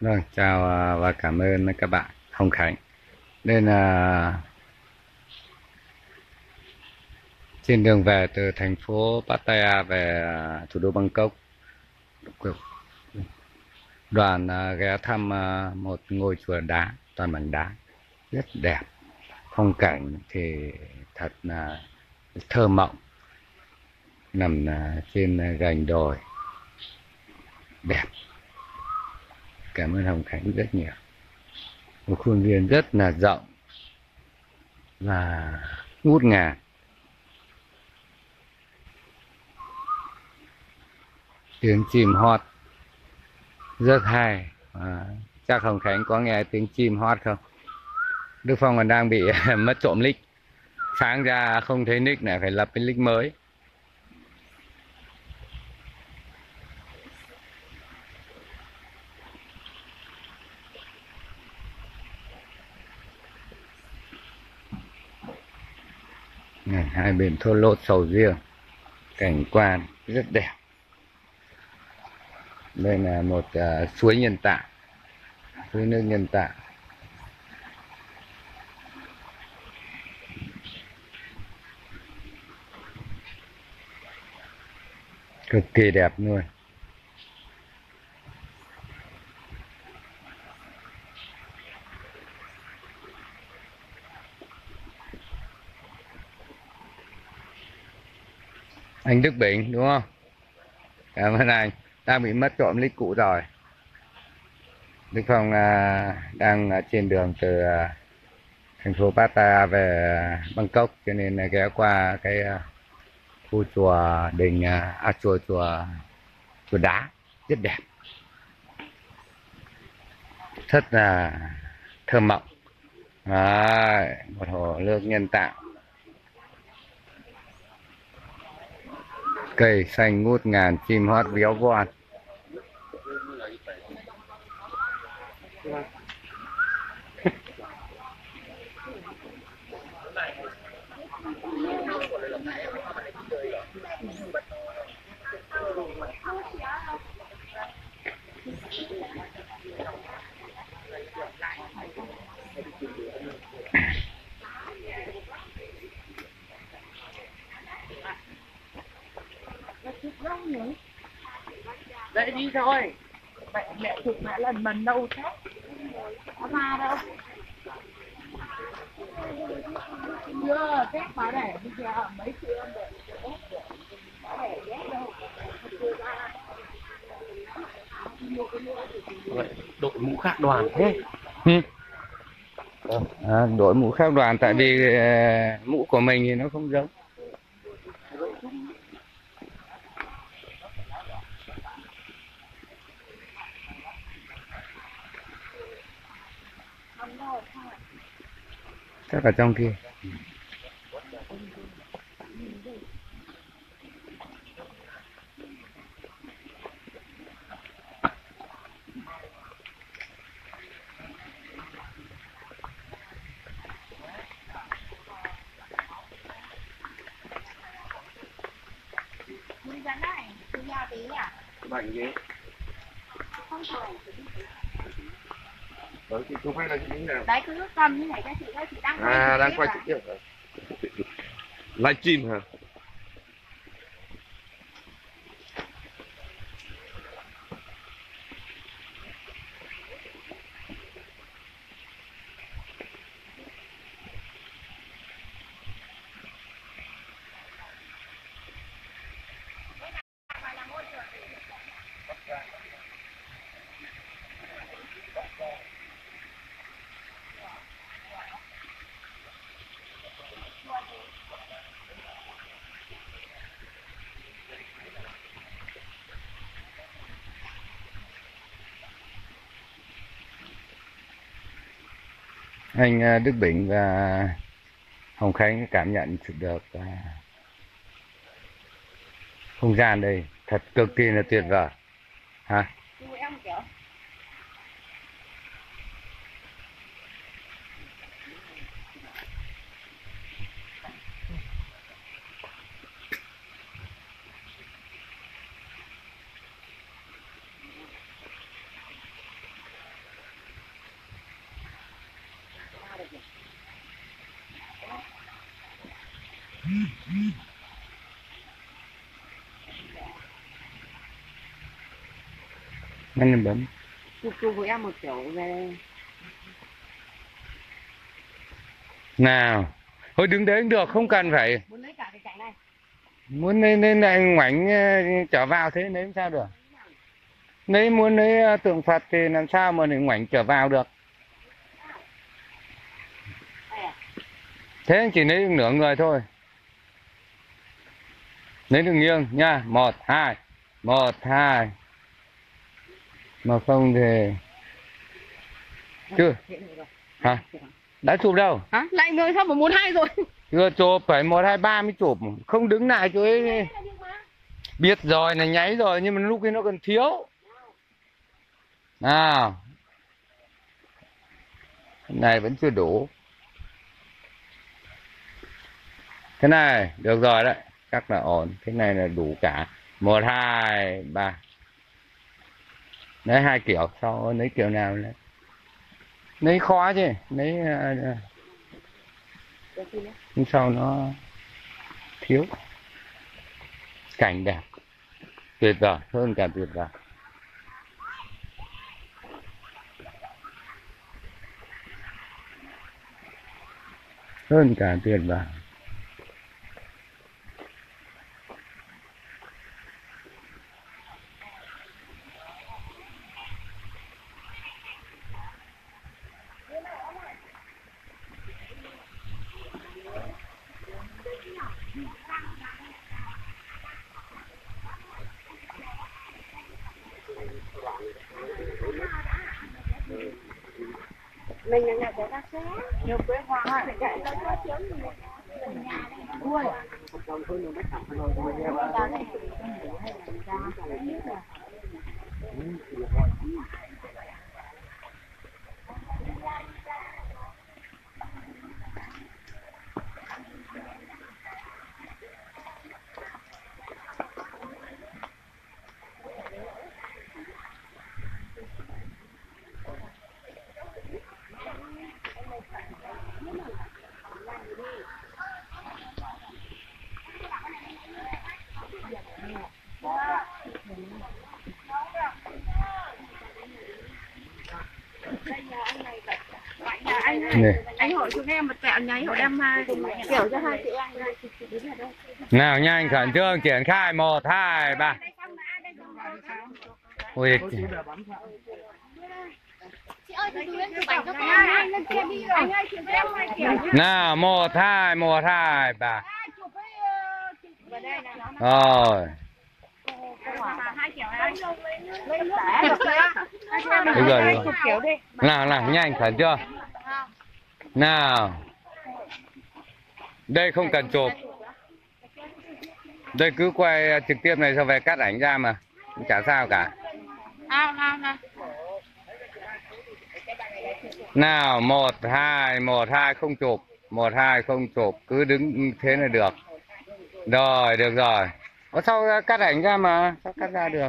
Vâng, chào à, và cảm ơn các bạn Hồng Khánh. Đây là trên đường về từ thành phố Pattaya về à, thủ đô Bangkok. Đoàn à, ghé thăm một ngôi chùa đá, toàn bằng đá, rất đẹp. Phong cảnh thì thật là thơ mộng, nằm trên gành đồi, đẹp cảm ơn Hồng Khánh rất nhiều. Một khuôn viên rất là rộng và ngút ngàn. Tiếng chim hót rất hay. À, chắc Hồng Khánh có nghe tiếng chim hót không? Đức Phong còn đang bị mất trộm nick. Sáng ra không thấy nick này phải lập cái nick mới. Hai bên thôn lỗ sầu riêng. Cảnh quan rất đẹp. Đây là một uh, suối nhân tạo. Suối nước nhân tạo. Cực kỳ đẹp luôn. Anh Đức Bình đúng không? Cảm ơn anh. Đang bị mất trộm lít cũ rồi. Đức Phong à, đang trên đường từ à, thành phố Pattaya về Bangkok cho nên là ghé qua cái à, khu chùa đình à, à chùa chùa chùa đá. Rất đẹp. Rất là thơ mộng. À, một hồ nước nhân tạo. Cây xanh ngút ngàn chim hót véo von đi thôi Mẹ mẹ chụp mẹ lần mần đâu thế Có ma đâu Chưa, tết bà đẻ bây giờ mấy chị em để đâu đội mũ khác đoàn thế à, đội mũ khác đoàn tại vì uh, mũ của mình thì nó không giống chắc ở trong kia. Không phải đấy thì không phải là những nào. Đấy cứ cầm như này các chị các chị đang à đang quay trực tiếp hả? Livestream hả anh à, Đức Bình và Hồng Khánh cảm nhận được à, không gian đây thật cực kỳ là tuyệt vời. Hả? năm nghìn bấm chụp chụp với em một kiểu về nào thôi đứng đấy được không cần phải muốn lấy cả cái cảnh này. Muốn nên nên anh ngoảnh ờ, trở vào thế lấy sao được? Nếu muốn lấy ờ, tượng Phật thì làm sao mà mình ngoảnh trở vào được? À. Thế chỉ lấy nửa người thôi. Lấy được nghiêng nha. Một, hai. Một, hai. Mà không thì... Chưa. Hả? Đã chụp đâu? hả lại rồi sao mà muốn hai rồi Chưa chụp, phải một, hai, ba mới chụp. Không đứng lại chỗ ấy. Biết rồi là nháy rồi, nhưng mà lúc ấy nó còn thiếu. Nào. Này vẫn chưa đủ. Thế này, được rồi đấy. Chắc là ổn. cái này là đủ cả. Một, hai, ba. Lấy hai kiểu, sau lấy kiểu nào lấy. Lấy khó chứ, lấy... À, à. nhưng sau nó thiếu cảnh đẹp tuyệt vời hơn cả tuyệt vời hơn cả tuyệt vời mình là nhà của ta sẽ nhiều quê hoa phải chạy nó chiếu ui. Anh ơi, này. Anh hỏi chúng em một tẹo nháy họ đem hai kiểu cho hai chị anh nào nhanh khẩn trương triển khai. Một hai ba. Ui chị ơi từ từ em chụp ảnh cho con anh lên kia đi. Rồi anh ơi chụp em hai kiểu nhá nào một hai một hai ba. Này. Rồi. Nước. Xả được rồi, được nào nào nhanh khẩn trương nào. Đây không cần chụp. Đây cứ quay trực tiếp này xong về cắt ảnh ra mà. Chả sao cả. Nào một hai một hai không chụp. Một hai không chụp. Cứ đứng thế là được. Rồi được rồi. Có sao cắt ảnh ra mà? Sao cắt ra được?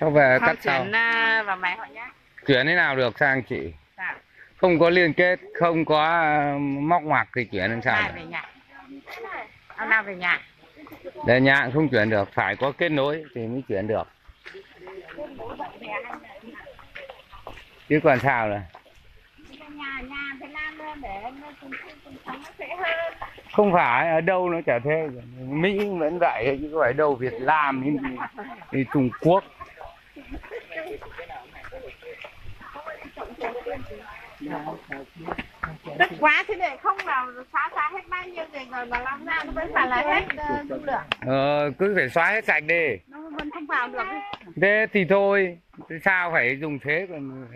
Sao về cắt sau? chuyển à, vào máy họ nhá. Chuyển thế nào được sang chị. Không có liên kết không có ờ, móc ngoặc thì chuyển làm sao về nhà. Ông nào về nhà? Để nhà không chuyển được phải có kết nối thì mới chuyển được. Chứ còn sao là không phải ở đâu nó chả thế. Mỹ vẫn vậy chứ phải đâu việt nam hay trung quốc đất quá thế này không nào xóa xóa hết bao nhiêu tiền rồi mà làm ra nó vẫn phải là hết ờ, dung lượng. Ờ cứ phải xóa hết sạch đi. Nó vẫn không vào được thế thì thôi sao phải dùng thế còn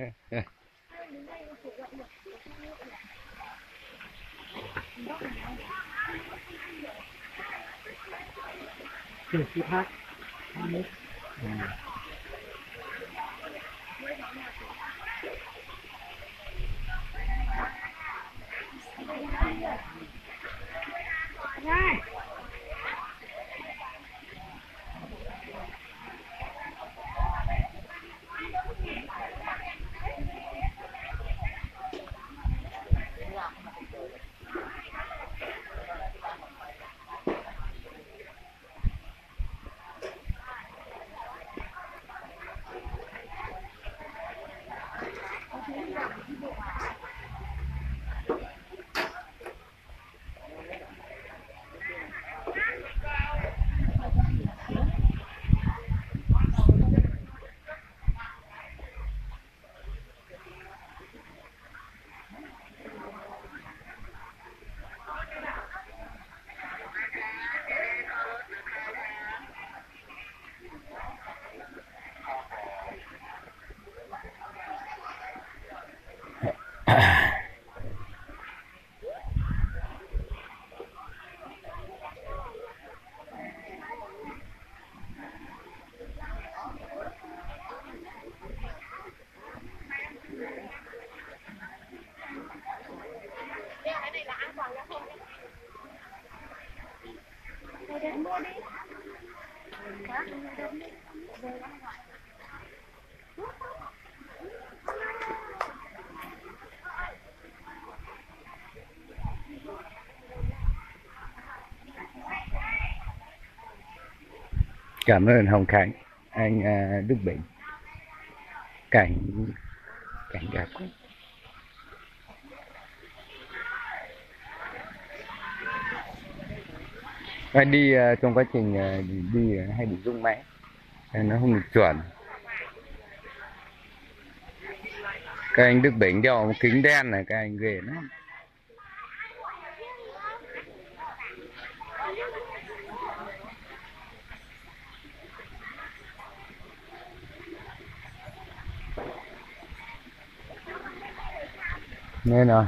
Cảm ơn hồng khánh anh à, đức bình. Cảnh cảnh đẹp quá. Và đi uh, trong quá trình uh, đi hay bị rung máy nên nó không được chuẩn. Các anh Đức Bình đeo một kính đen này các anh ghê lắm. Nên rồi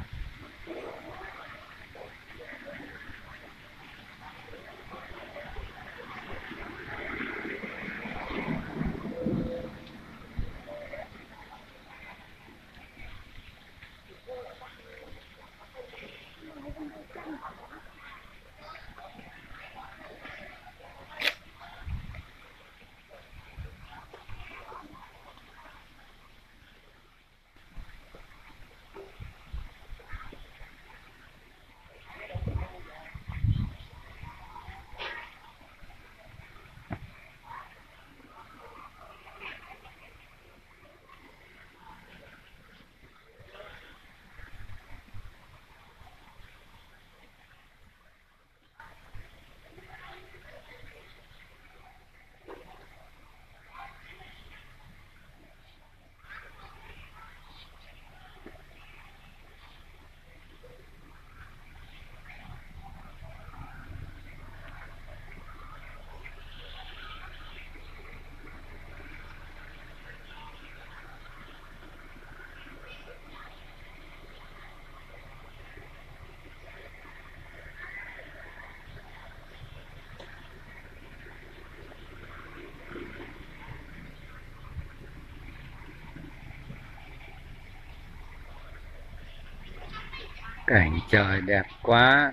cảnh trời đẹp quá.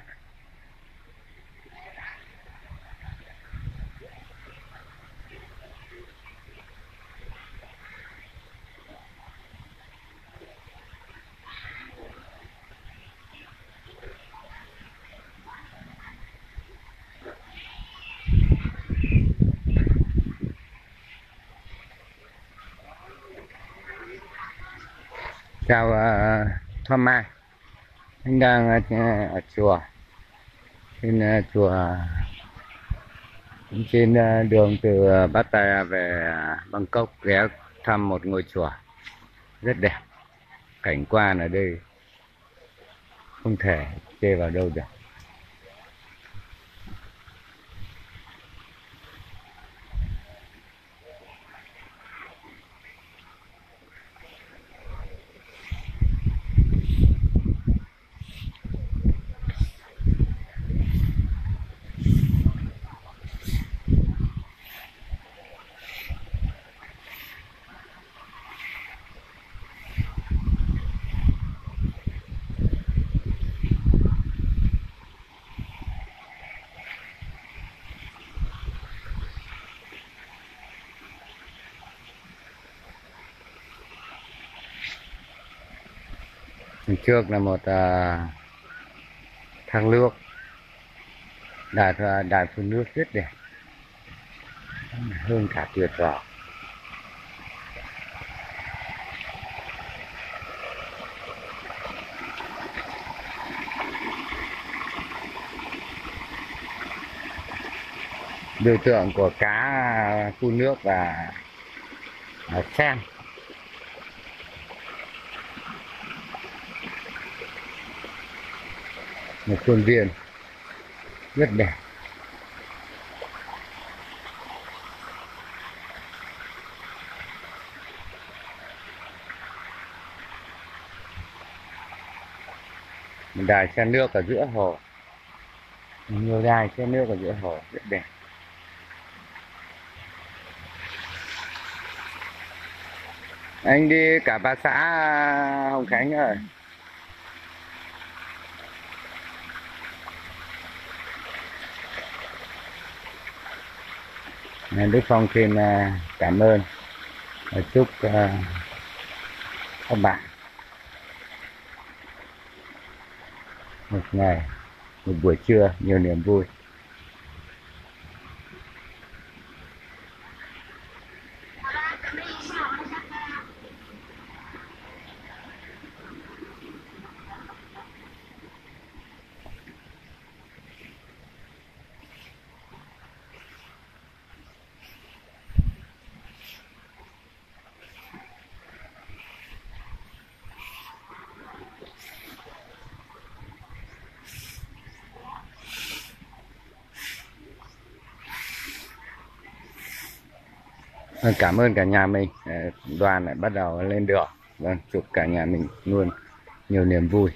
Chào ờ, uh, Thomas Mai anh đang ở, ở chùa. Trên uh, chùa trên uh, đường từ uh, Pattaya về Bangkok ghé thăm một ngôi chùa. Rất đẹp. Cảnh quan ở đây không thể chê vào đâu được. Trước là một à, uh, thang nước. Đại đại phun nước rất đẹp. Hơn cả tuyệt vời. Biểu tượng của cá phun nước và, và sen. một khuôn viên rất đẹp. Một đài xe nước ở giữa hồ. Nhiều đài xe nước ở giữa hồ, rất đẹp. Anh đi cả ba xã, Hồng Khánh rồi Nên Đức Phong xin à, cảm ơn. Và chúc à, các bạn một ngày, một buổi trưa nhiều niềm vui. Vâng, cảm ơn cả nhà mình. Ờ, đoàn lại bắt đầu lên đường. Vâng chúc cả nhà mình luôn nhiều niềm vui.